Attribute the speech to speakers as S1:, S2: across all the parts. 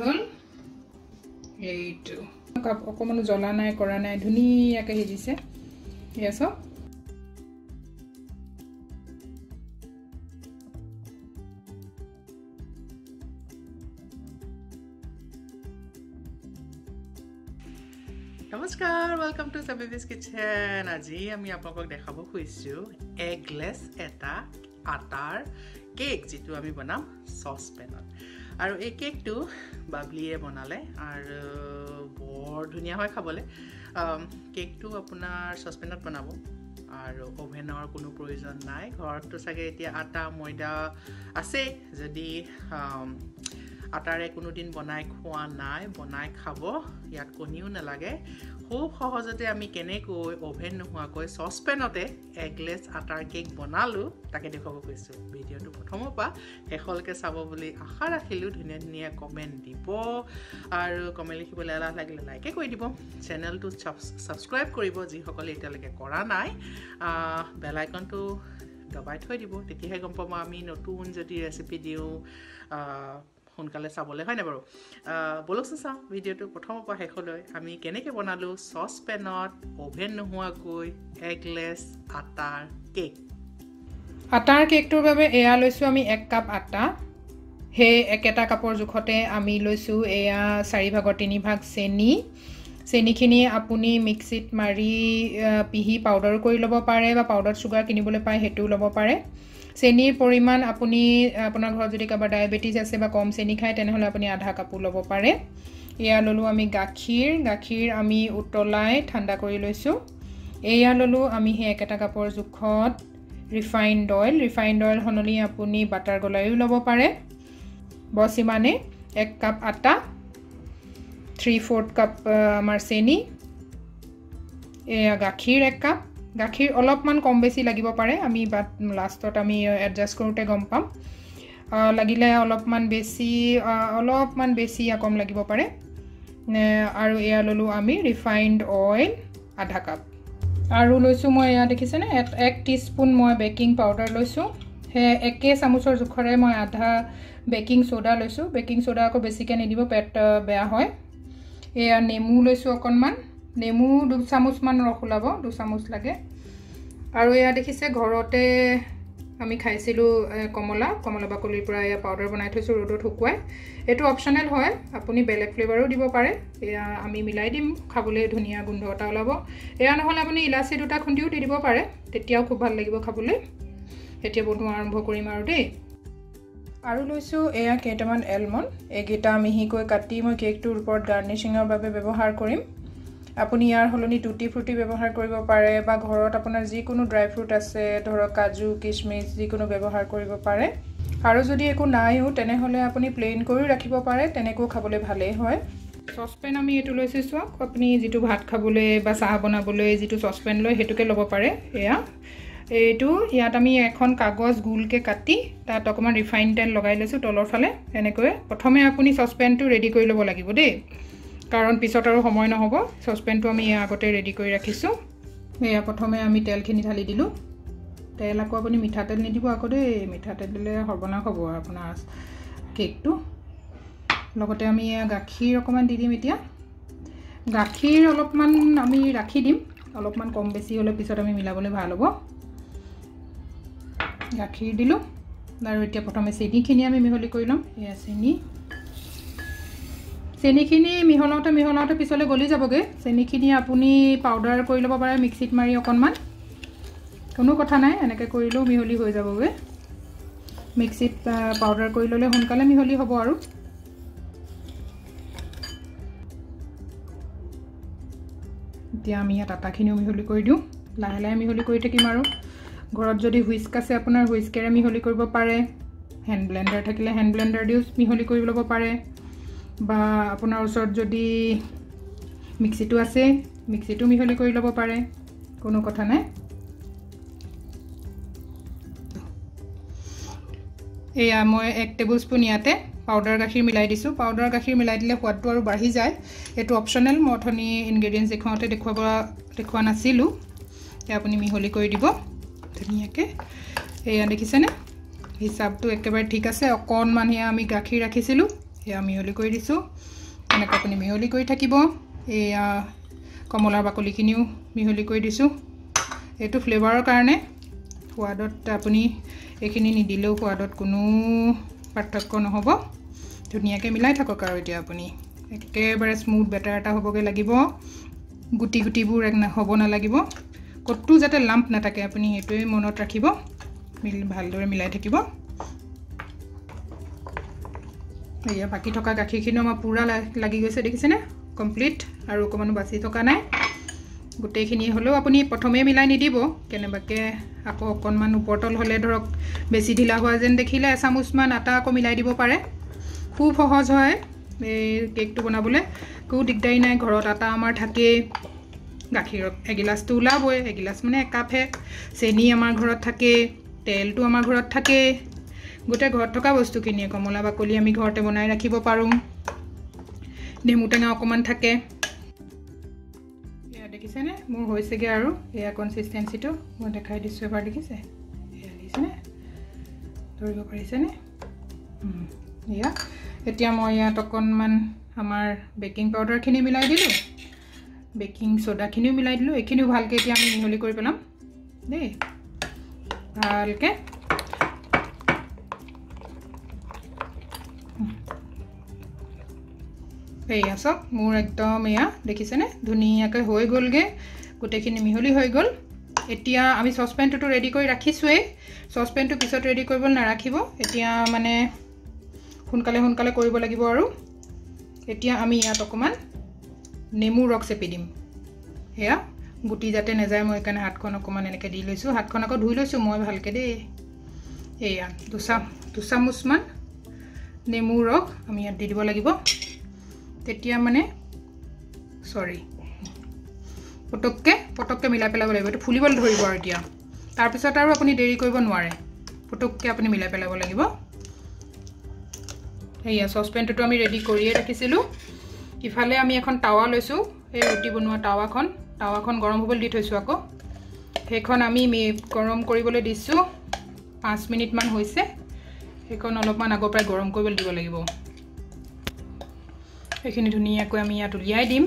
S1: হ'ল? এইটো অকণমানো জ্বলা নাই কৰা নাই ধুনীয়াকৈ সিজিছে। সেয়া চাওক
S2: নমস্কাৰ ৱেলকাম টু চাবিবিজ কিটচেন আজি আমি আপোনালোকক দেখাব খুজিছোঁ এগলেছ এটা আটাৰ কেক যিটো আমি বনাম চচপেনত। আৰু এই কেকটো বাবলিয়ে বনালে আৰু বৰ ধুনীয়া হয় খাবলৈ। কেকটো আপোনাৰ চচপেনত বনাব। আৰু অ'ভেনৰ কোনো প্ৰয়োজন নাই। ঘৰততো চাগে এতিয়া আটা ময়দা আছেই যদি আটাৰে কোনোদিন বনাই খোৱা নাই বনাই খাব ইয়াত কণীও নালাগে। খুব সহজতে আমি কেনেকৈ অ'ভেন নোহোৱাকৈ চচপেনতে এগলেছ আটাৰ কেক বনালোঁ তাকে দেখুৱাব কৈছোঁ। ভিডিঅ'টো প্ৰথমৰ পৰা শেষলৈকে চাব বুলি আশা ৰাখিলোঁ ধুনীয়া ধুনীয়া কমেণ্ট দিব আৰু কমেণ্ট লিখিবলৈ এলাহ লাগিলে লাইকে কৰি দিব। চেনেলটো ছাবস্ক্ৰাইব কৰিব যিসকলে এতিয়ালৈকে কৰা নাই। বেলাইকনটো দবাই থৈ দিব। তেতিয়াহে গম পাব আমি নতুন যদি ৰেচিপি দিওঁ সোনকালে চাবলৈ হয়নে বাৰু? ব'লকচোন চাওঁ ভিডিঅ'টো প্ৰথমৰ পৰা শেষলৈ আমি কেনেকৈ বনালোঁ চচপেনত অ'ভেন নোহোৱাকৈ এগলেছ আটাৰ কেক
S1: আটাৰ কেকটোৰ বাবে এয়া লৈছোঁ আমি এক কাপ আটা। সেই একেটা কাপৰ জোখতে আমি লৈছোঁ এয়া চাৰি ভাগৰ তিনি ভাগ চেনি। চেনিখিনি আপুনি মিক্সিত মাৰি পিহি পাউডাৰ কৰি ল'ব পাৰে বা পাউডাৰ চুগাৰ কিনিবলৈ পায় সেইটোও ল'ব পাৰে। চেনিৰ পৰিমাণ আপুনি আপোনাৰ ঘৰত যদি কাৰোবাৰ ডায়েবেটিছ আছে বা কম চেনি খায় তেনেহ'লে আপুনি আধা কাপোৰ ল'ব পাৰে। এয়া ল'লোঁ আমি গাখীৰ গাখীৰ আমি উতলাই ঠাণ্ডা কৰি লৈছোঁ। এয়া ল'লোঁ আমি সেই একেটা কাপৰ জোখত ৰিফাইণ্ড অইল ৰিফাইণ্ড অইল সলনি আপুনি বাটাৰ গলাইও ল'ব পাৰে। বছ ইমানেই এক কাপ আটা থ্ৰী ফ'ৰ্থ কাপ আমাৰ চেনি এয়া গাখীৰ এক কাপ। গাখীৰ অলপমান কম বেছি লাগিব পাৰে আমি বাট লাষ্টত আমি এডজাষ্ট কৰোঁতে গম পাম। লাগিলে অলপমান বেছি অলপমান বেছি কম লাগিব পাৰে। আৰু এয়া ল'লোঁ আমি ৰিফাইণ্ড অইল আধা কাপ। আৰু লৈছোঁ মই এয়া দেখিছেনে? এক টিস্পুন মই বেকিং পাউডাৰ লৈছোঁ। সেই একে চামুচৰ জোখৰে মই আধা বেকিং চ'ডা লৈছোঁ। বেকিং চ'ডা আকৌ বেছিকৈ নিদিব পেট বেয়া হয়। এয়া নেমু লৈছোঁ অকণমান। নেমু দুচামুচমান ৰস ওলাব দুচামুচ লাগে। আৰু এয়া দেখিছে ঘৰতে আমি খাইছিলোঁ কমলা। কমলা বাকলিৰ পৰা এয়া পাউডাৰ বনাই থৈছোঁ ৰ'দত শুকুৱাই। এইটো অপশ্যনেল হয় আপুনি বেলেগ ফ্লেভাৰো দিব পাৰে। এয়া আমি মিলাই দিম খাবলৈ ধুনীয়া গোন্ধ এটা ওলাব। এয়া নহ'লে আপুনি ইলাচি দুটা খুন্দিও দি দিব পাৰে তেতিয়াও খুব ভাল লাগিব খাবলৈ। এতিয়া বনোৱা আৰম্ভ কৰিম আৰু দেই। আৰু লৈছোঁ এয়া কেইটামান এলমণ্ড এইকেইটা মিহিকৈ কাটি মই কেকটোৰ ওপৰত গাৰ্নিচিঙৰ বাবে ব্যৱহাৰ কৰিম। আপুনি ইয়াৰ সলনি টুটি ফ্ৰুটি ব্যৱহাৰ কৰিব পাৰে বা ঘৰত আপোনাৰ যিকোনো ড্ৰাই ফ্ৰুট আছে ধৰক কাজু কিচমিচ যিকোনো ব্যৱহাৰ কৰিব পাৰে। আৰু যদি একো নাইও তেনেহ'লে আপুনি প্লেইন কৰিও ৰাখিব পাৰে তেনেকৈও খাবলৈ ভালেই হয়। চচপেন আমি এইটো লৈছোঁ চাওক। আপুনি যিটো ভাত খাবলৈ বা চাহ বনাবলৈ যিটো চচপেন লয় সেইটোকে ল'ব পাৰে। এয়া। এইটো ইয়াত আমি এখন কাগজ গোলকৈ কাটি তাত অকণমান ৰিফাইন তেল লগাই লৈছোঁ তলৰ ফালে এনেকৈ। প্ৰথমে আপুনি চচপেনটো ৰেডি কৰি ল'ব লাগিব দেই। কাৰণ পিছত আৰু সময় নহ'ব চচপেনটো আমি আগতে ৰেডি কৰি ৰাখিছোঁ। এয়া প্ৰথমে আমি তেলখিনি ঢালি দিলোঁ। তেল আকৌ আপুনি মিঠাতেল নিদিব আকৌ দেই মিঠাতেল দিলে সৰ্বনাশ হ'ব আপোনাৰ কেকটো। লগতে আমি এয়া গাখীৰ অকণমান দি দিম এতিয়া। গাখীৰ অলপমান আমি ৰাখি দিম অলপমান কম বেছি হ'লে পিছত আমি মিলাবলৈ ভাল হ'ব। গাখীৰ দিলোঁ আৰু এতিয়া প্ৰথমে চেনিখিনি আমি মিহলি কৰি ল'ম। এয়া চেনি। চেনিখিনি মিহলাওঁতে মিহলাওঁতে পিছলৈ গলি যাবগৈ। চেনিখিনি আপুনি পাউডাৰ কৰি ল'ব পাৰে মিক্সিত মাৰি অকণমান। কোনো কথা নাই এনেকৈ কৰিলেও মিহলি হৈ যাবগৈ। মিক্সিত পাউডাৰ কৰি ল'লে সোনকালে মিহলি হ'ব আৰু। এতিয়া আমি ইয়াত আটাখিনিও মিহলি কৰি দিওঁ। লাহে লাহে মিহলি কৰি থাকিম আৰু। ঘৰত যদি হুইস্ক আছে আপোনাৰ হুইস্কেৰে মিহলি কৰিব পাৰে। হেণ্ড ব্লেণ্ডাৰ থাকিলে হেণ্ড ব্লেণ্ডাৰ দিও মিহলি কৰি ল'ব পাৰে। বা আপোনাৰ ওচৰত যদি মিক্সিটো আছে মিক্সিটো মিহলি কৰি ল'ব পাৰে কোনো কথা নাই। এয়া মই এক টেবুল স্পুন ইয়াতে পাউডাৰ গাখীৰ মিলাই দিছোঁ। পাউডাৰ গাখীৰ মিলাই দিলে সোৱাদটো আৰু বাঢ়ি যায়। এইটো অপশ্যনেল মই অথনি ইনগ্ৰেডিয়েণ্টছ দেখুৱাওঁতে দেখুৱাব দেখুওৱা নাছিলোঁ। এতিয়া আপুনি মিহলি কৰি দিব ধুনীয়াকৈ। এয়া দেখিছেনে? হিচাপটো একেবাৰে ঠিক আছে। অকণমান সেয়া আমি গাখীৰ ৰাখিছিলোঁ। এয়া মিহলি কৰি দিছোঁ। এনেকৈ আপুনি মিহলি কৰি থাকিব। এয়া কমলাৰ বাকলিখিনিও মিহলি কৰি দিছোঁ। এইটো ফ্লেভাৰৰ কাৰণে। সোৱাদত আপুনি এইখিনি নিদিলেও সোৱাদত কোনো পাৰ্থক্য নহ'ব। ধুনীয়াকৈ মিলাই থাকক আৰু এতিয়া আপুনি। একেবাৰে স্মুথ বেটাৰ এটা হ'বগৈ লাগিব। গুটি গুটিবোৰ হ'ব নালাগিব। ক'তো যাতে লাম্প নাথাকে আপুনি সেইটোৱে মনত ৰাখিব। মিল ভালদৰে মিলাই থাকিব। এয়া বাকী থকা গাখীৰখিনিও আমাৰ পূৰা লাগি গৈছে দেখিছেনে? কমপ্লিট আৰু অকণমানো বাচি থকা নাই। গোটেইখিনি হ'লেও আপুনি প্ৰথমেই মিলাই নিদিব কেনেবাকৈ আকৌ অকণমান ওপৰতল হ'লে ধৰক বেছি ঢিলা হোৱা যেন দেখিলে এচামুচমান আটা আকৌ মিলাই দিব পাৰে। খুব সহজ হয় এই কেকটো বনাবলৈ। একো দিগদাৰী নাই ঘৰত আটা আমাৰ থাকেই। গাখীৰত এগিলাচটো ওলাবই এগিলাচ মানে একাপহে। চেনি আমাৰ ঘৰত থাকেই তেলটো আমাৰ ঘৰত থাকেই। গোটেই ঘৰত থকা বস্তুখিনিয়ে কমলা বাকলি আমি ঘৰতে বনাই ৰাখিব পাৰোঁ। নেমু টেঙা অকণমান থাকে। এয়া দেখিছেনে? মোৰ হৈছেগৈ আৰু এয়া কনচিষ্টেঞ্চিটো মই দেখাই দিছোঁ এবাৰ দেখিছে? এয়া দেখিছেনে? ধৰিব পাৰিছেনে? এয়া। এতিয়া মই ইয়াত অকণমান আমাৰ বেকিং পাউডাৰখিনি মিলাই দিলোঁ। বেকিং চ'দাখিনিও মিলাই দিলোঁ। এইখিনিও ভালকৈ এতিয়া আমি মিহলি কৰি পেলাম। দেই ভালকৈ। এয়া চাওক মোৰ একদম এয়া দেখিছেনে? ধুনীয়াকৈ হৈ গ'লগৈ। গোটেইখিনি মিহলি হৈ গ'ল। এতিয়া আমি চচপেনটোতো ৰেডি কৰি ৰাখিছোৱেই। চচপেনটো পিছত ৰেডি কৰিব নাৰাখিব। এতিয়া মানে সোনকালে সোনকালে কৰিব লাগিব আৰু। এতিয়া আমি ইয়াত অকণমান নেমু ৰস চেপি দিম। সেয়া গুটি যাতে নাযায় মই সেইকাৰণে হাতখন অকণমান এনেকৈ দি লৈছোঁ। হাতখন আকৌ ধুই লৈছোঁ মই ভালকৈ দেই। এয়া দুচাম দুচামুচমান নেমু ৰস আমি ইয়াত দি দিব লাগিব। তেতিয়া মানে চৰি পটককৈ পটককৈ মিলাই পেলাব লাগিব। এইটো ফুলিবলৈ ধৰিব আৰু এতিয়া। তাৰপিছত আৰু আপুনি দেৰি কৰিব নোৱাৰে। পটককৈ আপুনি মিলাই পেলাব লাগিব। সেয়া চচপেনটোতো আমি ৰেডি কৰিয়ে ৰাখিছিলোঁ। ইফালে আমি এখন টাৱা লৈছোঁ। সেই ৰুটি বনোৱা টাৱাখন। টাৱাখন গৰম হ'বলৈ দি থৈছোঁ আকৌ। সেইখন আমি গৰম কৰিবলৈ দিছোঁ। পাঁচ মিনিটমান হৈছে। সেইখন অলপমান আগৰ পৰাই গৰম কৰিবলৈ দিব লাগিব। সেইখিনি ধুনীয়াকৈ আমি ইয়াত উলিয়াই দিম।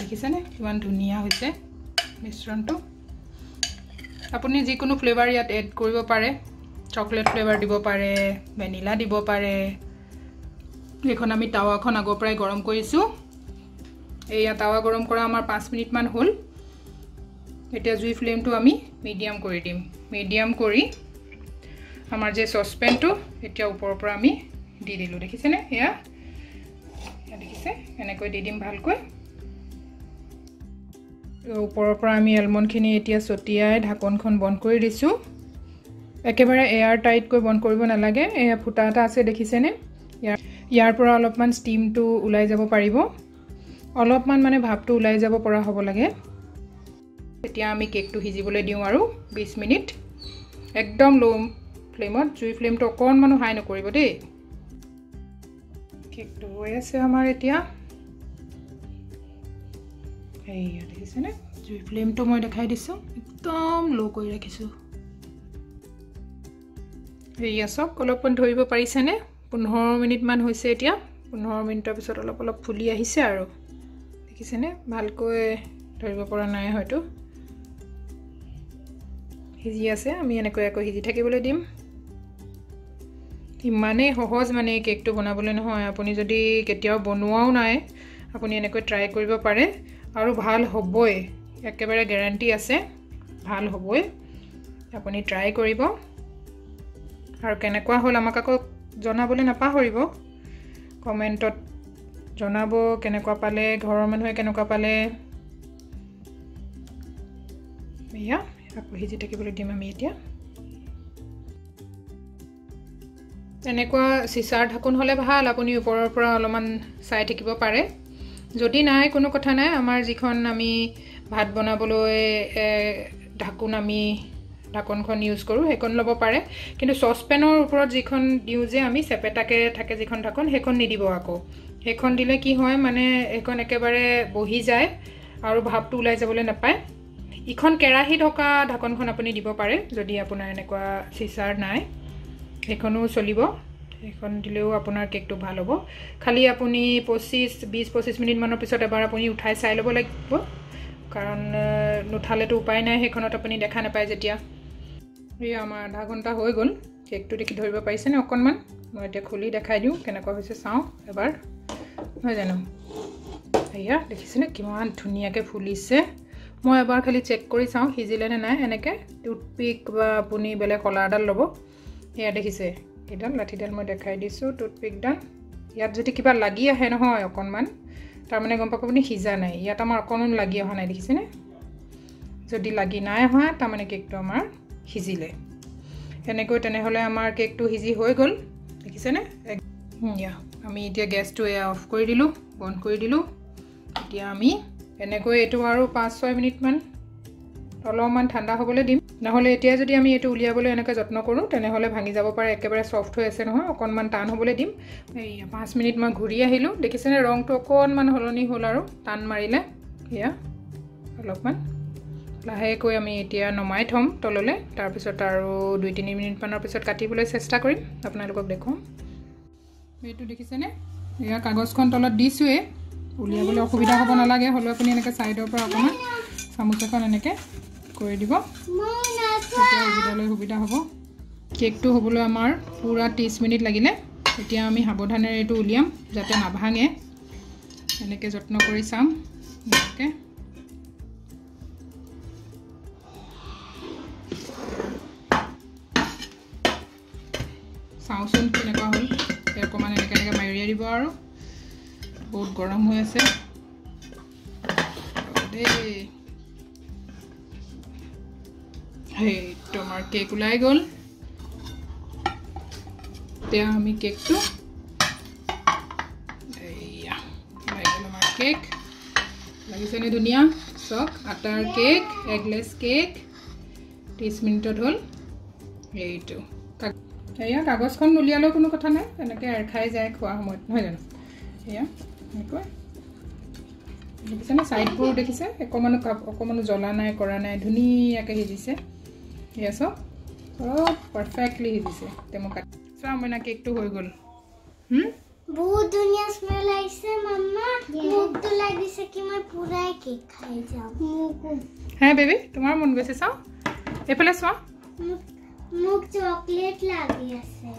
S1: দেখিছেনে? কিমান ধুনীয়া হৈছে মিশ্ৰণটো। আপুনি যিকোনো ফ্লেভাৰ ইয়াত এড কৰিব পাৰে। চকলেট ফ্লেভাৰ দিব পাৰে ভেনিলা দিব পাৰে। এইখন আমি টাৱাখন আগৰ পৰাই গৰম কৰিছোঁ। এয়া টাৱা গৰম কৰা আমাৰ পাঁচ মিনিটমান হ'ল। এতিয়া জুই ফ্লেমটো আমি মিডিয়াম কৰি দিম। মিডিয়াম কৰি আমাৰ যে চচপেনটো এতিয়া ওপৰৰ পৰা আমি দি দিলোঁ দেখিছেনে? এয়া। দেখিছে? এনেকৈ দি দিম ভালকৈ। ওপৰৰ পৰা আমি এলমণ্ডখিনি এতিয়া ছটিয়াই ঢাকনখন বন্ধ কৰি দিছোঁ। একেবাৰে এয়াৰ টাইটকৈ বন্ধ কৰিব নালাগে। এয়া ফুটা এটা আছে দেখিছেনে? ইয়াৰ ইয়াৰ পৰা অলপমান ষ্টিমটো ওলাই যাব পাৰিব। অলপমান মানে ভাপটো ওলাই যাব পৰা হ'ব লাগে। তেতিয়া আমি কেকটো সিজিবলৈ দিওঁ আৰু বিছ মিনিট। একদম ল' ফ্লেমত জুই ফ্লেমটো অকণমানো হাই নকৰিব দেই। কেকটো হৈ আছে আমাৰ এতিয়া। সেয়া দেখিছেনে? জুই ফ্লেমটো মই দেখাই দিছোঁ। একদম ল' কৰি ৰাখিছোঁ। সেয়া চাওক অলপমান ধৰিব পাৰিছেনে? পোন্ধৰ মিনিটমান হৈছে এতিয়া। পোন্ধৰ মিনিটৰ পিছত অলপ অলপ ফুলি আহিছে আৰু। দেখিছেনে? ভালকৈ ধৰিব পৰা নাই হয়তো। সিজি আছে আমি এনেকৈ আকৌ সিজি থাকিবলৈ দিম। ইমানেই সহজ মানে এই কেকটো বনাবলৈ নহয়। আপুনি যদি কেতিয়াও বনোৱাও নাই আপুনি এনেকৈ ট্ৰাই কৰিব পাৰে আৰু ভাল হ'বই। একেবাৰে গেৰাণ্টি আছে ভাল হ'বই। আপুনি ট্ৰাই কৰিব। আৰু কেনেকুৱা হ'ল আমাক আকৌ জনাবলৈ নাপাহৰিব। কমেণ্টত জনাব কেনেকুৱা পালে ঘৰৰ মানুহে কেনেকুৱা পালে। এয়া আকৌ সিজি থাকিবলৈ দিম আমি এতিয়া। এনেকুৱা চিচাৰ ঢাকোন হ'লে ভাল আপুনি ওপৰৰ পৰা অলপমান চাই থাকিব পাৰে। যদি নাই কোনো কথা নাই আমাৰ যিখন আমি ভাত বনাবলৈ ঢাকোন আমি ঢাকনখন ইউজ কৰোঁ সেইখন ল'ব পাৰে। কিন্তু চচপেনৰ ওপৰত যিখন দিওঁ যে আমি চেপেটাকৈ থাকে যিখন ঢাকন সেইখন নিদিব আকৌ। সেইখন দিলে কি হয় মানে সেইখন একেবাৰে বহি যায় আৰু ভাপটো ওলাই যাবলৈ নাপায়। ইখন কেৰাহী থকা ঢাকনখন আপুনি দিব পাৰে যদি আপোনাৰ এনেকুৱা চিচাৰ নাই। সেইখনো চলিব। সেইখন দিলেও আপোনাৰ কেকটো ভাল হ'ব। খালি আপুনি পঁচিছ বিছ পঁচিছ মিনিটমানৰ পিছত এবাৰ আপুনি উঠাই চাই ল'ব লাগিব। কাৰণ নুঠালেতো উপায় নাই সেইখনত আপুনি দেখা নাপায় যেতিয়া। এই আমাৰ আধা ঘণ্টা হৈ গ'ল। কেকটো দেখি ধৰিব পাৰিছেনে অকণমান? মই এতিয়া খুলি দেখাই দিওঁ কেনেকুৱা হৈছে চাওঁ এবাৰ। নহয় জানো? এয়া দেখিছেনে কিমান ধুনীয়াকৈ ফুলিছে। মই এবাৰ খালি চেক কৰি চাওঁ সিজিলেনে নাই এনেকৈ? টুথপিক বা আপুনি বেলেগ কলাৰডাল ল'ব। এয়া দেখিছে। এইডাল লাঠিডাল মই দেখাই দিছোঁ টুথপিকডাল ইয়াত যদি কিবা লাগি আহে নহয় অকণমান তাৰমানে গম পাব আপুনি সিজা নাই। ইয়াত আমাৰ অকণমান লাগি অহা নাই দেখিছেনে? যদি লাগি নাই অহা তাৰমানে কেকটো আমাৰ সিজিলে। এনেকৈ তেনেহ'লে আমাৰ কেকটো সিজি হৈ গ'ল দেখিছেনে? ইয়া আমি এতিয়া গেছটো এয়া অফ কৰি দিলোঁ বন্ধ কৰি দিলোঁ। এতিয়া আমি এনেকৈ এইটো আৰু পাঁচ ছয় মিনিটমান অলপমান ঠাণ্ডা হ'বলৈ দিম। নহ'লে এতিয়া যদি আমি এইটো উলিয়াবলৈ এনেকৈ যত্ন কৰোঁ তেনেহ'লে ভাঙি যাব পাৰে একেবাৰে ছফ্ট হৈ আছে নহয় অকণমান টান হ'বলৈ দিম। এই পাঁচ মিনিট মই ঘূৰি আহিলোঁ। দেখিছেনে ৰংটো অকণমান সলনি হ'ল আৰু টান মাৰিলে। এয়া অলপমান। লাহেকৈ আমি এতিয়া নমাই থ'ম তললৈ। তাৰপিছত আৰু দুই তিনি মিনিটমানৰ পিছত কাটিবলৈ চেষ্টা কৰিম। আপোনালোকক দেখুৱাম। এইটো দেখিছেনে? এয়া কাগজখন তলত দিছোঁৱেই উলিয়াবলৈ অসুবিধা হ'ব নালাগে। হ'লেও আপুনি এনেকৈ ছাইডৰ পৰা অকণমান চামুচ এখন এনেকৈ কৰি দিব। তেতিয়া উলিয়াবলৈ সুবিধা হ'ব। কেকটো হ'বলৈ আমাৰ পূৰা ত্ৰিছ মিনিট লাগিলে। এতিয়া আমি সাৱধানেৰে এইটো উলিয়াম যাতে নাভাঙে। এনেকৈ যত্ন কৰি চাম। এনেকৈ। চাওঁচোন কেনেকুৱা হ'ল। অকণমান এনেকৈ এনেকৈ মাৰিয়াই দিব আৰু। বহুত গৰম হৈ আছে। দেই সেইটো আমাৰ কেক ওলাই গ'ল। এতিয়া আমি কেকটো আমাৰ কেক লাগিছেনে ধুনীয়া? চাওক আটাৰ কেক এগলেছ কেক ত্ৰিছ মিনিটত হ'ল। এইটো এয়া কাগজখন উলিয়ালেও কোনো কথা নাই এনেকৈ এৰ খাই যায় খোৱা সময়ত নহয় জানো? এয়া এনেকৈ। দেখিছেনে? ছাইডবোৰ দেখিছে? অকণমানো অকণমানো জ্বলা নাই কৰা নাই ধুনীয়াকৈ সিজিছে। এয়া চব চব পাৰফেক্টলি সিজিছে মই কাটি চোৱা মইনা কেকটো হৈ গ'ল
S3: বহুত ধুনীয়া স্মেল আহিছে মাম্মা মোকতো লাগিছে কি মই পুৰাই কেক খাই যাম মোকো
S1: হে বেবী তোমাৰ মন গৈছে চাওঁ এইফালে চোৱা
S3: মোক চকলেট লাগি আছে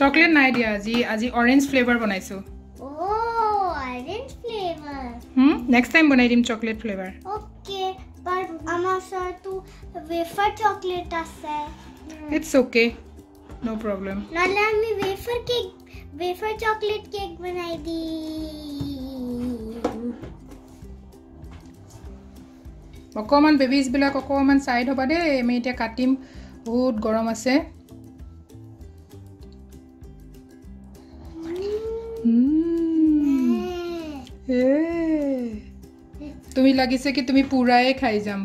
S1: চকলেট নাই দিয়া আজি আজি অৰেঞ্জ ফ্লেভাৰ বনাইছোঁ
S3: অৰেঞ্জ ফ্লেভাৰ
S1: নেক্সট টাইম বনাই দিম চকলেট ফ্লেভাৰ
S3: অ'কে বাট আমাৰ ওচৰতো ৱেফাৰ চকলেট আছে
S1: ইটছ অ'কে ন' প্ৰব্লেম
S3: নহ'লে আমি wafer cake wafer chocolate cake বনাই দিম
S1: অকণমান বেবিজবিলাক অকণমান ছাইড হ'বা দেই। আমি এতিয়া কাটিম। বহুত গৰম আছে। লাগিছে কি তুমি পুৰাই খাই যাম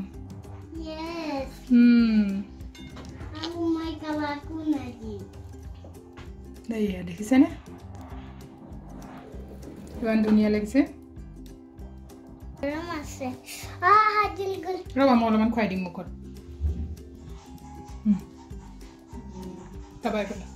S1: দেখিছেনে কিমান ধুনীয়া লাগিছে ৰ'বা মই অলপমান খুৱাই দিম মুখত তাৰপৰা